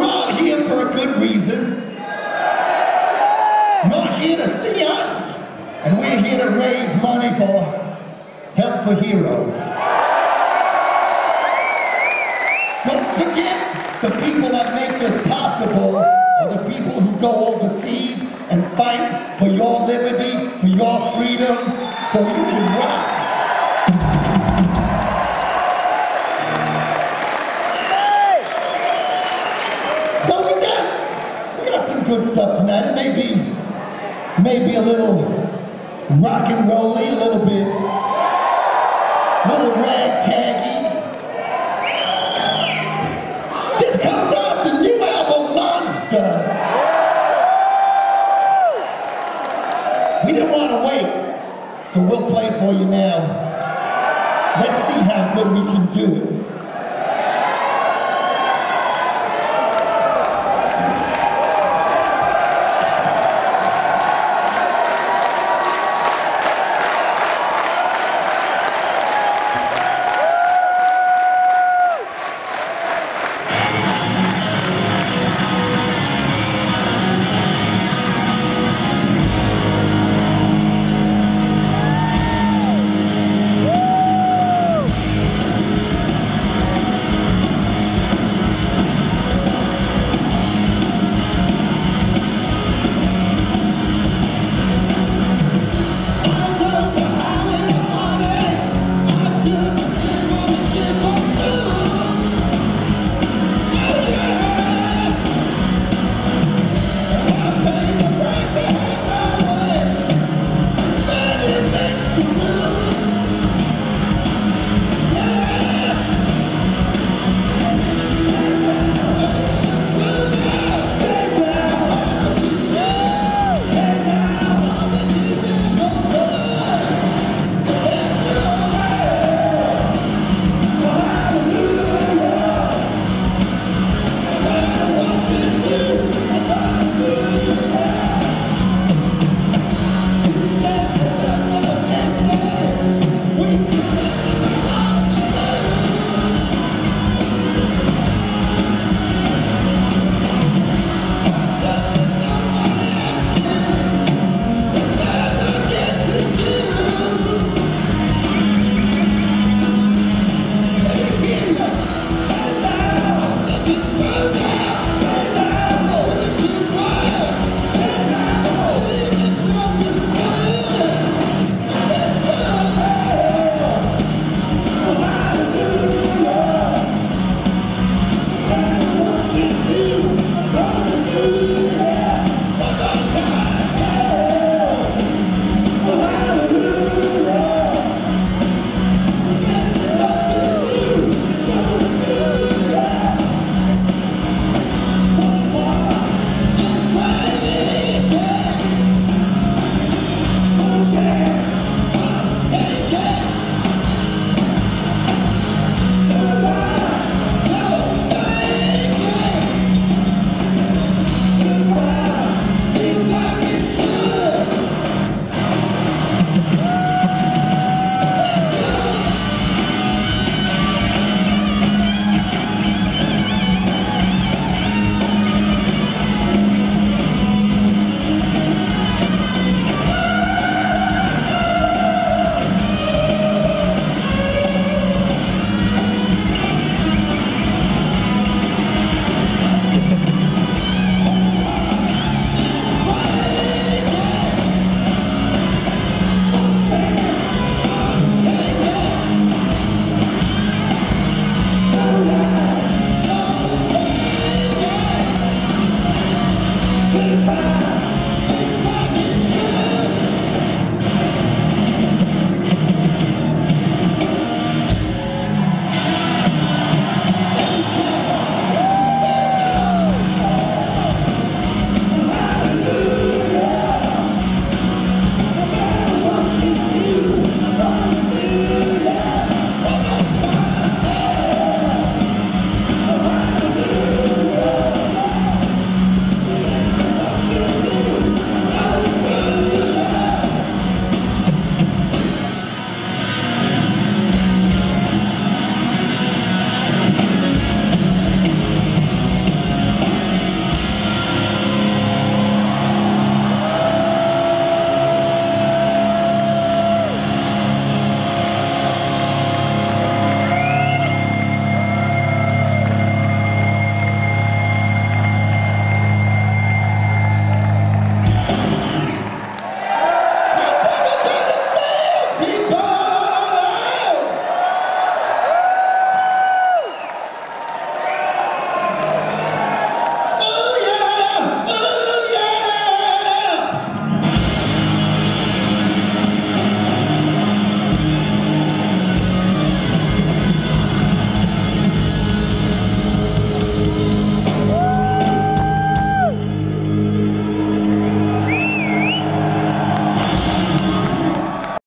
We're all here for a good reason. You're here to see us, and we're here to raise money for Help for Heroes. Don't forget the people that make this possible are the people who go overseas and fight for your liberty, for your freedom, so you can rock. Good stuff tonight. It may be maybe a little rock and rolly, a little bit, little ragtaggy. This comes off the new album Monster. We didn't want to wait, so we'll play for you now. Let's see how good we can do it.